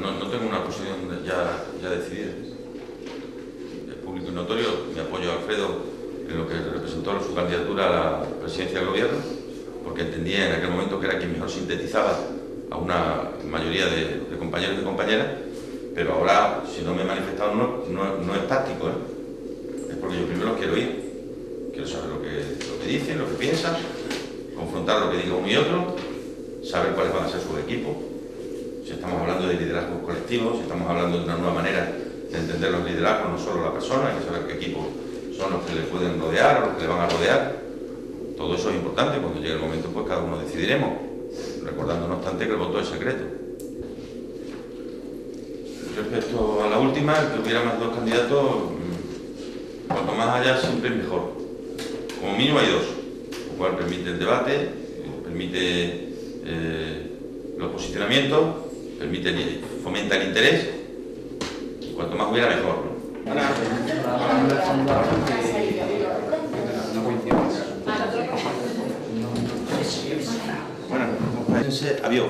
no, no tengo una posición ya, ya decidida. Es público y notorio mi apoyo a Alfredo en lo que representó su candidatura a la presidencia del gobierno, porque entendía en aquel momento que era quien mejor sintetizaba a una mayoría de, compañeros y compañeras, pero ahora, si no me he manifestado, no, no, no es táctico, ¿eh? es porque yo primero quiero ir, quiero saber lo que, lo que dicen, lo que piensan, confrontar lo que diga uno y otro, saber cuáles van a ser sus equipos, si estamos hablando de colectivos, si estamos hablando de una nueva manera de entender los liderazgos, no solo la persona, hay que saber qué equipos son los que le pueden rodear o los que le van a rodear. Todo eso es importante, cuando llegue el momento pues cada uno decidiremos, recordando no obstante que el voto es secreto. Respecto a la última, que hubiera más dos candidatos, mm, cuanto más haya siempre es mejor. Como mínimo hay dos, lo cual permite el debate, permite eh, los posicionamientos, permite, fomenta el interés, y cuanto más hubiera mejor. ¿no? Bueno, avión.